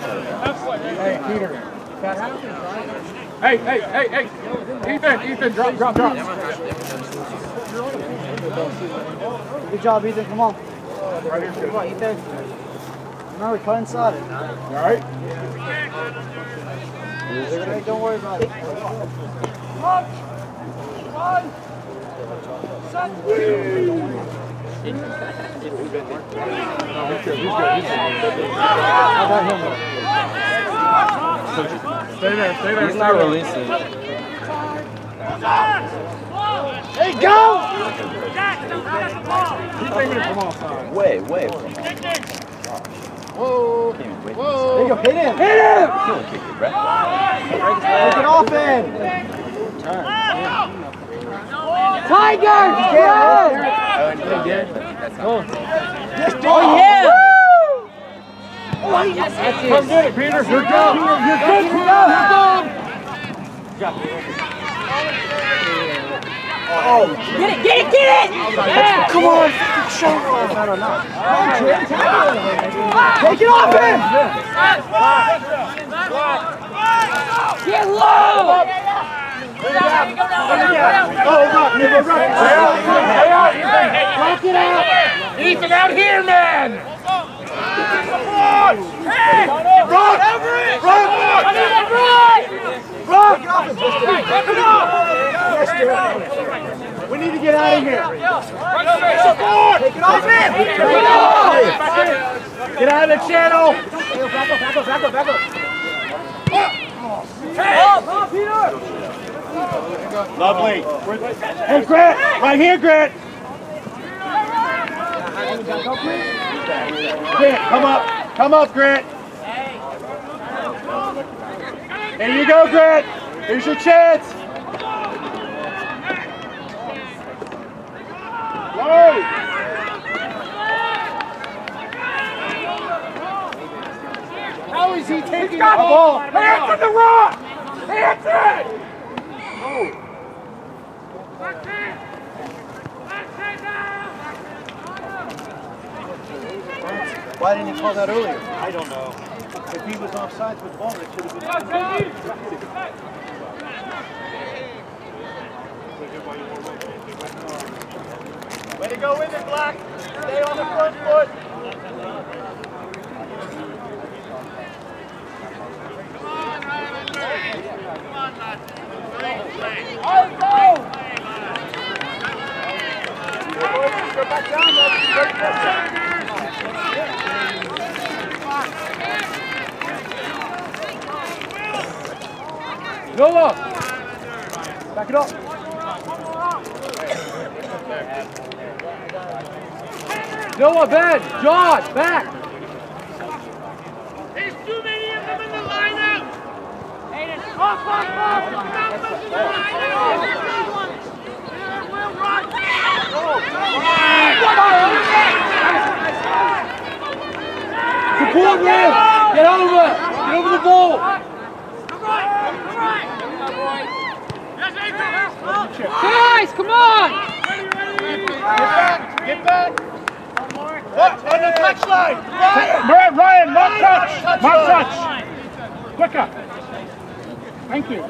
Hey, Peter. What happened? Hey, hey, hey, hey. Ethan, Ethan, drop, drop, drop. Good job, Ethan. Come on. Right here's. Come on, Ethan. Remember, cut inside it. All right. Hey, don't worry about it. How about him? Stay there, stay there. He's not releasing. Hey, go! He's taking from offside. Way, way from off. Whoa. Can't even wait. There you go. Hit him. Hit him! He'll kick it, Brett. Take it off him. Oh, Tigers! Yes! Oh, yeah! Come get it, Peter. You're good. You're good. You're good. Oh, Get it, get it, get it! Yeah. Come on! Show. Take it off him! Get low! Oh, rock, rock. Rock it out. Ethan, out here, man. Rock! Rock! Rock! Yes, Derek. We need to get out of here. Get out of the channel! Back up, back up, back up, back up. Lovely. Hey, Grant! Right here, Grant! Grant, come up. Come up, Grant. There you go, Grant. Here's your chance. Whoa! How is he taking the ball? Hands in the rock! Hands in! Why didn't he call that earlier? I don't know. If he was offsides with the ball, it should have been. Way to go with it, Black. Stay on the front foot. Go back down, though. Great pressure. Noah! Back it up. Noah, Ben, John, back. There's too many of them in the lineup! Will! Support him. Get over. Get over the ball. Yes, Adrian! Guys, come on! Get back. Get back. What? On the touchline. Ryan. Ryan, not touch. Not touch. Quicker. Thank you.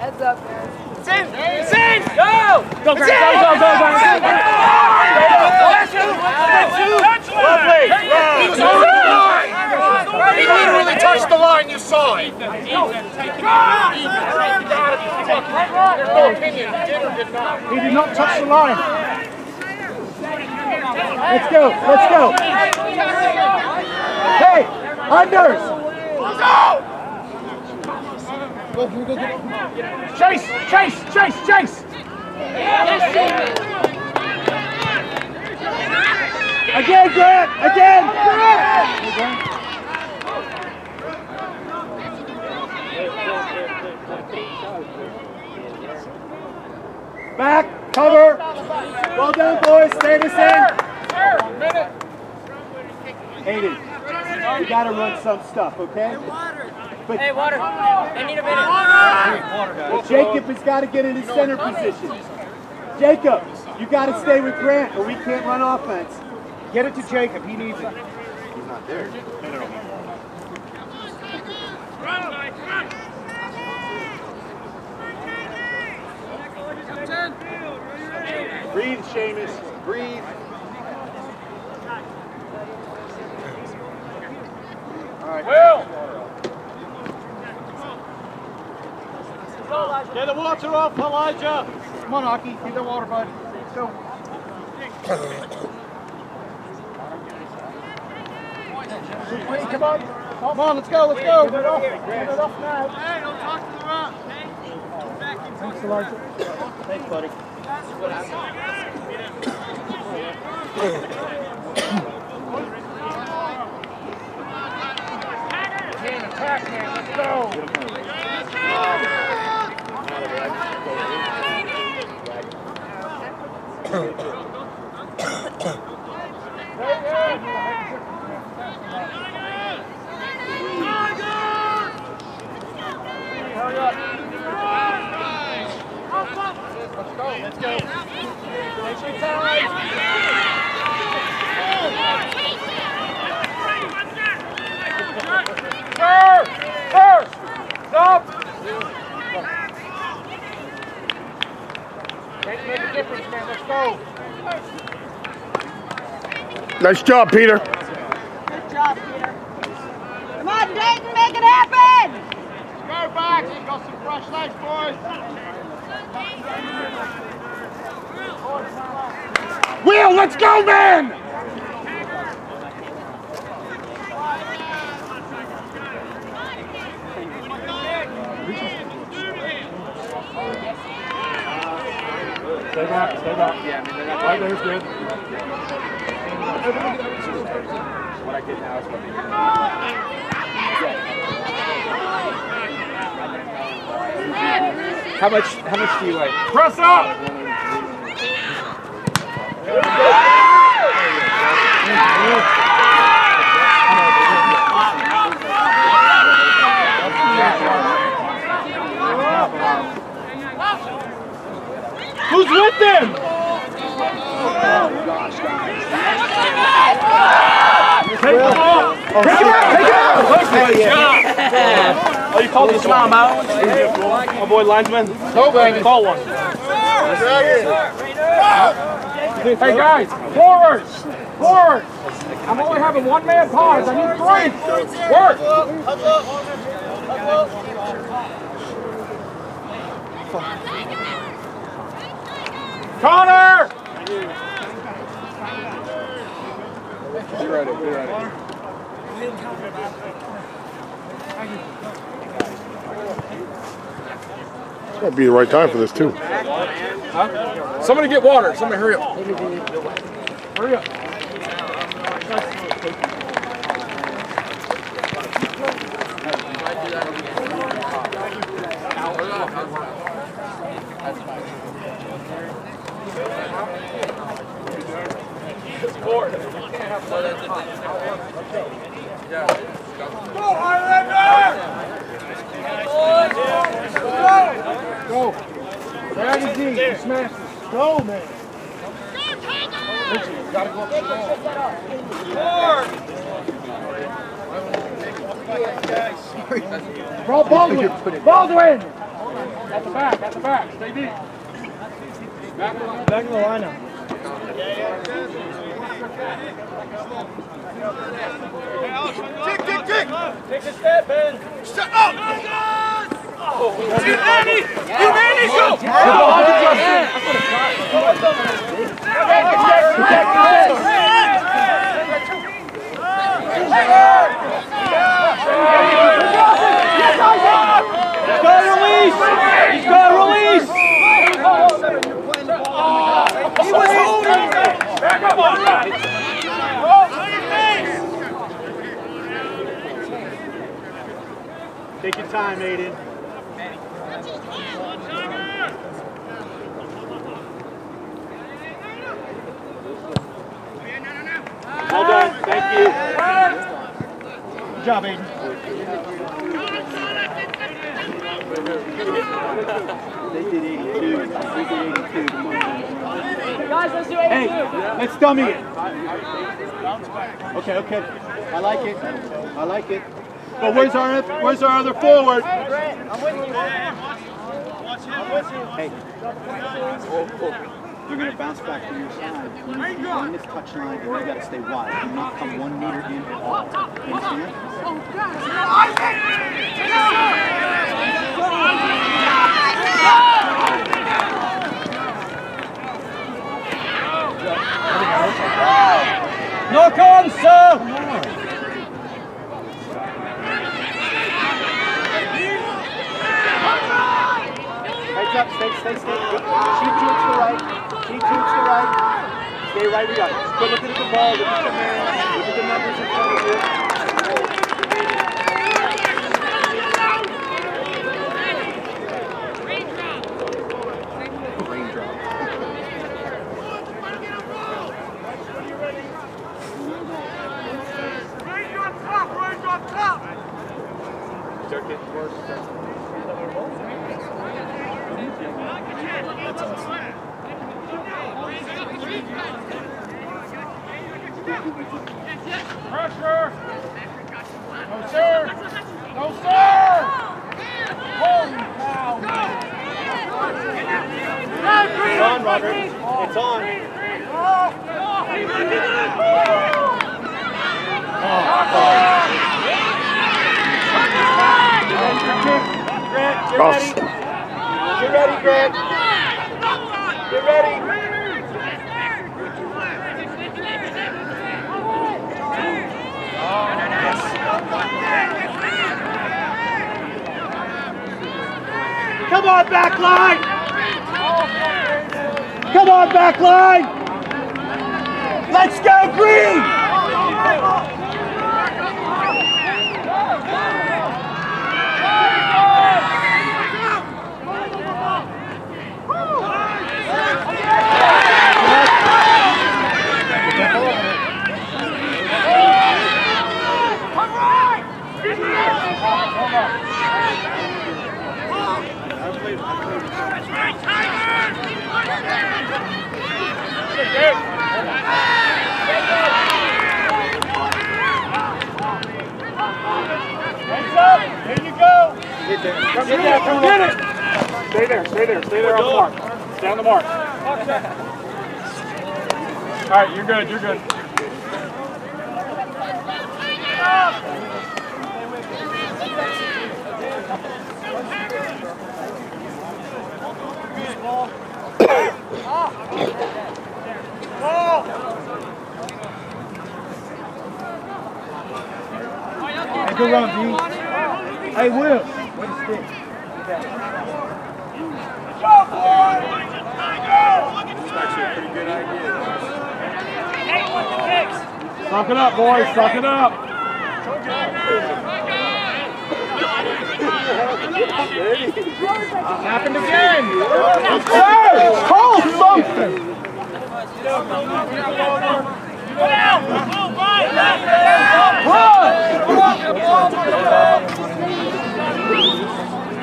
Heads up, man. Go, Grant. Go, go, go, go, go. Lovely. He literally touched the line. You saw it. There's no opinion. Did or did not. He did not touch the line. Let's go. Let's go. Unders. Chase, chase, chase, chase. Again, Grant. Again. Grant. Back, cover. Well done, boys. Stay the same. Hayden, you gotta run some stuff, okay? But Hey, water. I need a minute. but Jacob has got to get in his center position. Jacob, you got to stay with Grant, or we can't run offense. Get it to Jacob. He needs it. He's not there. No, no, no. Breathe, Seamus. Breathe. Will! Get the water off, Elijah! Come on, Aki. Get the water, bud. Let's go. Wait, come on. Come on, let's go, let's go. Get it off. Get it off now. Hey, don't talk to the rock? Thanks, Elijah. Thanks, buddy. Attack, man. Let's go. con. Nice job, Peter. Good job, Peter. Come on, Dayton, make it happen! Go back. You got some fresh legs, boys. Will, let's go, man! Stay back, stay back. Yeah, right there's good. What I get now is what How much? How much do you like? Press up! Who's with them? Take them off! Take him out! Take him out! Good job! Oh, you called the timeout? My boy linesman? No, baby. Call one. Hey, guys, forwards! Forwards! I'm only having one man pause. I need three! Work! Connor! You're right. You're right. It's gonna be the right time for this too. Somebody get water. Somebody hurry up. Hurry up. Go. Drag D. Smash this. Go, man. Richie, you gotta go up the ball. Ball, Baldwin. Baldwin. At the back. At the back. Stay deep. Back of the line. Back in the lineup. Kick, kick, kick. Take a step, Ben. Shut up. Ready. Get ready. Go. He's got to release. He's got to release. He was holding. Back up on that. Take your time, Aiden. Well done. Thank you. Good job, Aiden. They did 82. We did 82. Guys, let's do 82. Hey, let's dummy it. Okay, okay. I like it. I like it. But where's our where's our other forward? I'm with you. Hey. You're gonna bounce back to your side. When you're on this touch line, and you gotta stay wide. Do not come one meter in at all. You understand? Knock on, sir! Up, stay, stay, stay. Cheek to the right. Cheek to the right. Stay right where you are. Go look at the ball, look at the man, look at the numbers in front of you. It's on, Robert. It's on. Grant, get ready. Get ready, Grant. Get ready. Come on, back line. Come on, back line. Let's go, Green. Get there. Come get it! Stay there, stay there, stay there on the mark. Stay on the mark. All right, you're good, you're good. Hey, good run, D. Hey, Will. Way to stick. Suck it up, boys, suck it up. Happened again. Hey, call something.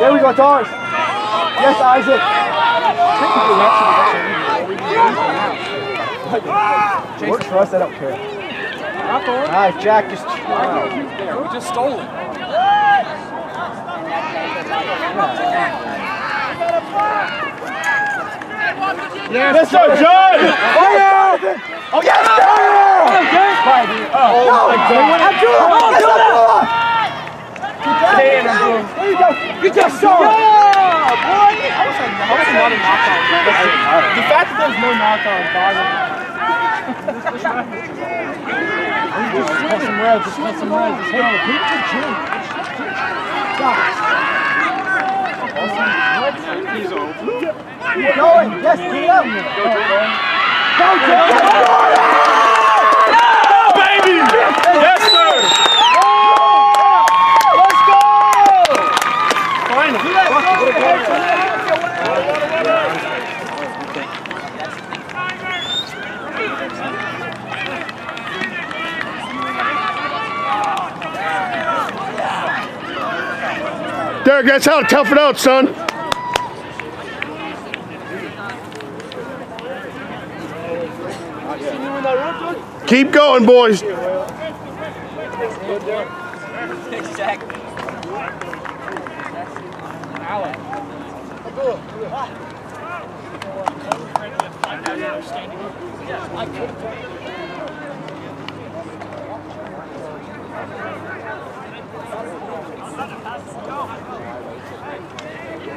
There we go, Taurus. Yes, Isaac. Jason, trust, I don't care. Nice, Jack just. We just stole it. Yes, sir, John! Oh, yeah! Oh, yes, sir! Oh, No, Abdullah! Yes, Abdullah! Stand, Abdullah. There you go. Good job, sir! The fact that there's no knockout bothers Just cut some reds, just cut some reds. Let's go. Keep the gym. Keep going. Yes, get up. Go, Jim. Derek, that's how to tough it out, son. Keep going, boys.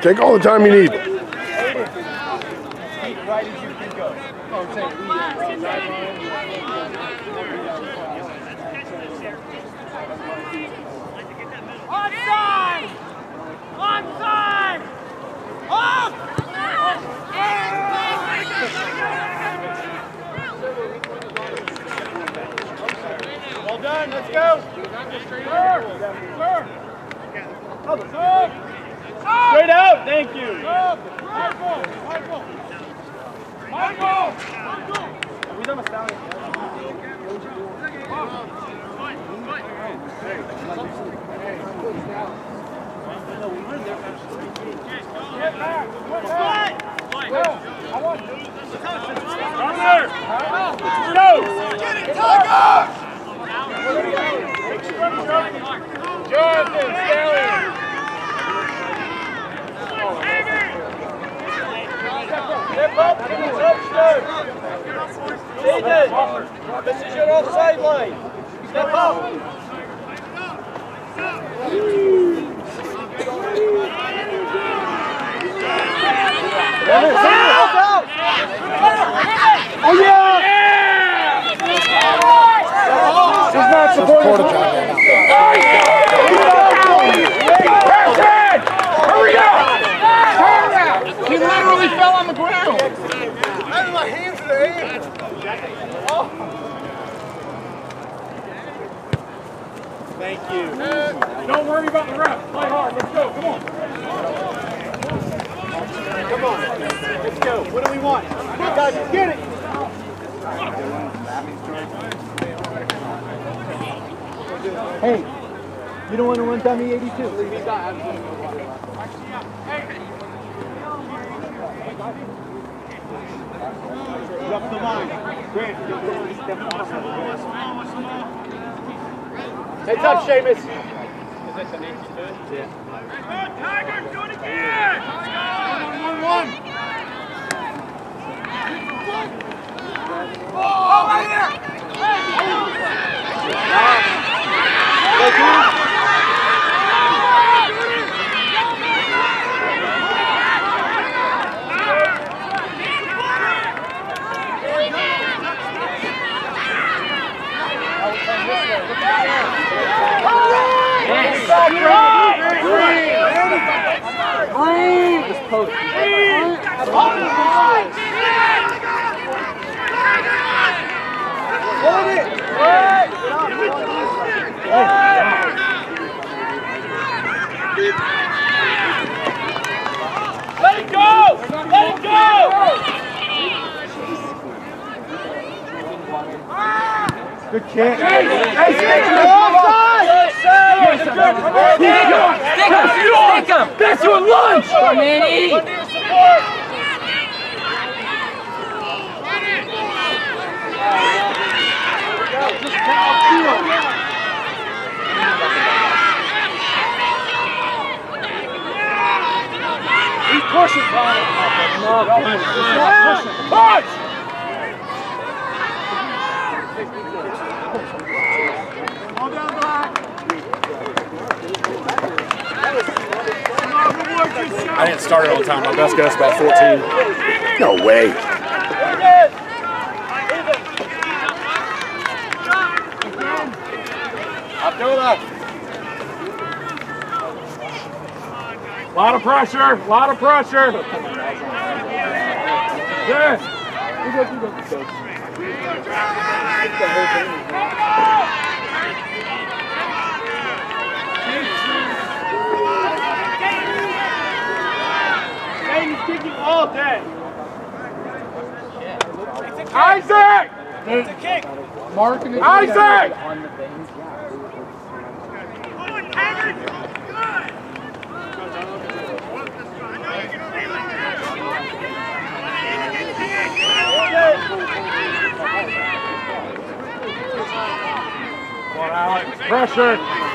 Take all the time you need. Right as you can go. I'm saying we, sideline. Onside! Onside! Off! Well done, let's go. Straight out, thank you. A stallion. Jonathan, Stallion. Step up to the touchdown. Jaden, this is your offside line. Step up. Oh yeah! He's not supporting. Hurry up! Literally fell on the ground. Thank you. Don't worry about the ref. Play hard. Let's go. Come on. Come on. Let's go. What do we want? Guys, get it. Hey, you don't want to run dummy 82? Up the line. Grant, get the line. Step off. Heads up, Seamus. Tigers, do it again! One, one, one! Let it go! Let it go! Good kick. Hey, hey, stick him! Offside! Stick him! Stick him! That's your lunch! Come in, eat! He's pushing, Connor. No, push. It's not pushing. Push! I didn't start it on time. My best guess about 14. No way. Abdullah. Lot of pressure. A Lot of pressure. Yes. Kicking all day. Isaac. Marking it. Isaac. Come on, Alex. Pressure.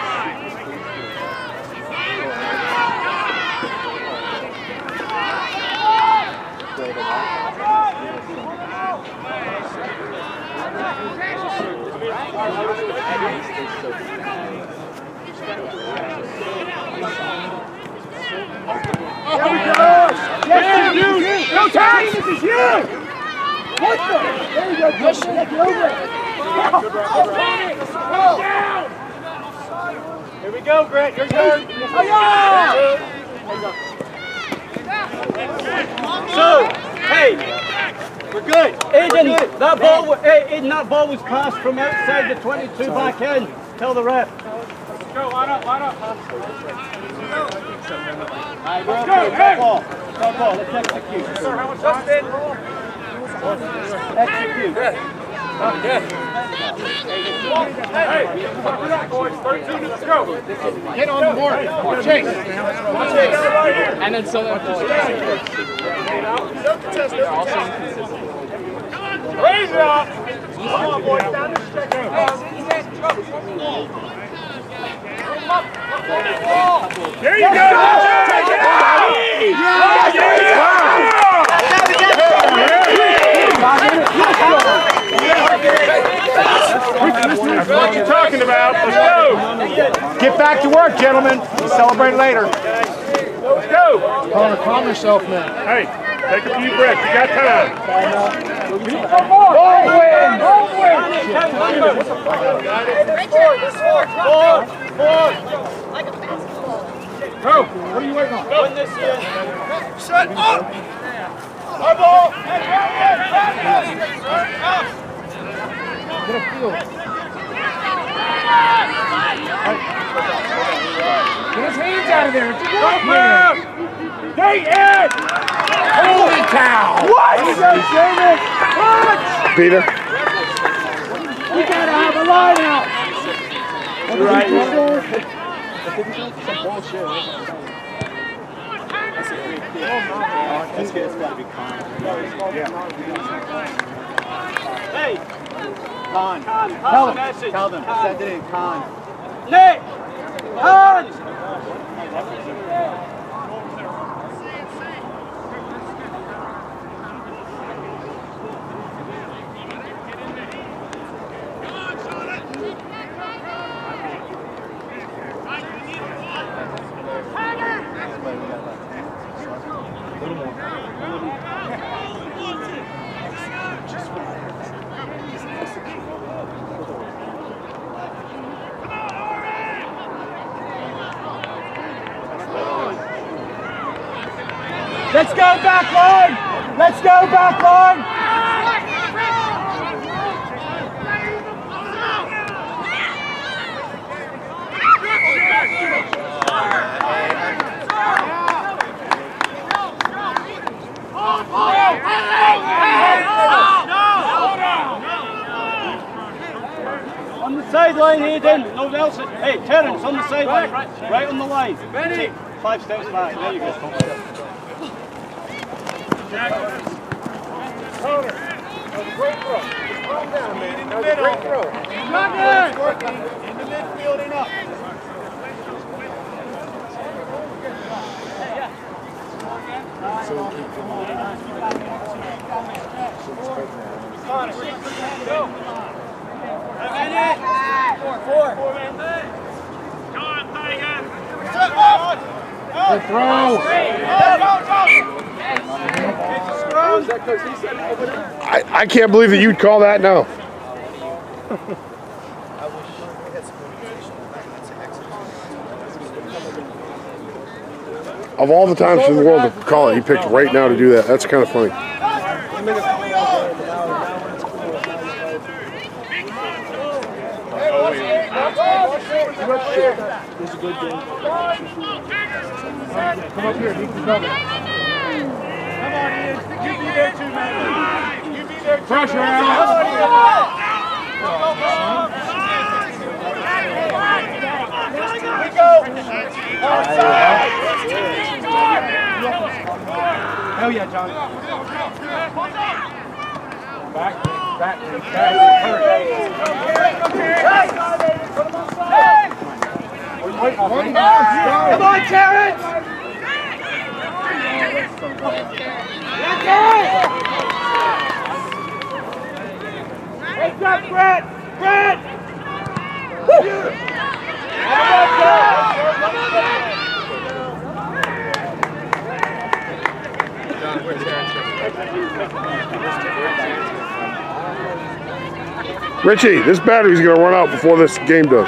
Yes, you. you. No time. This is you. What the? There you go. Push. Get over it. Here we go, Brett. Your turn. So, hey, we're good. Aiden, that ball, wa- eh, Aiden, that ball was passed from outside the 22 back in. Tell the ref. Go, line up, line up. All right, we're okay. Go ball. Go ball. Let's execute. Execute. Hey, fuck it up, boys. 32 minutes, go. Get on the board. Chase. And then so that Raise it up. Come on, boys. Down the stretch. There you go. That's what you're talking about. Let's go. Get back to work, gentlemen. We'll celebrate later. Let's go. Connor, calm yourself, now. Hey, take a few breaths. You got time. Go. What are you waiting on? Shut up. Our ball. Get a feel. Get his hands out of there. It's a golf man. Dayton! Holy cow! What? Go, Sherman. Peter. We gotta have a line out. That's good. It's got to be Con. Hey. Con. Tell them. Tell them. Send it in, Con. Nick! Hans! Let's go back line. Let's go back line. On the sideline, Aiden. No Nelson. Hey, Terrence, on the sideline. Right on the line. Benny! Five steps back. There you go. In the middle. In the midfield and up. Come on, Tiger. Good throw. I, I can't believe that you'd call that now. Of all the times in the world to call it, he picked right now to do that. That's kind of funny. Come up here. He can cover. You be there too, man. You be there too. Pressure, go. Hell yeah, John. Back, back, back. One bounce. Come on, Terrence. Up, Brett. Brett. Richie, this battery's going to run out before this game does.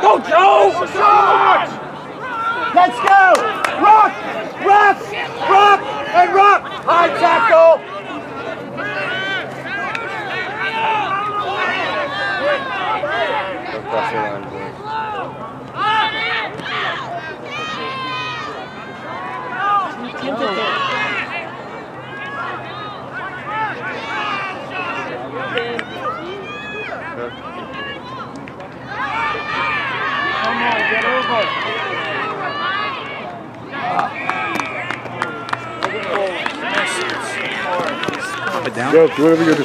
Go, Joe. Let's go! Rock! Rock! Rock! And rock! High tackle! Go, do whatever you do.